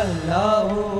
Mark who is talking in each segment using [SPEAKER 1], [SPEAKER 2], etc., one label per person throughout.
[SPEAKER 1] Allah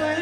[SPEAKER 1] Bırak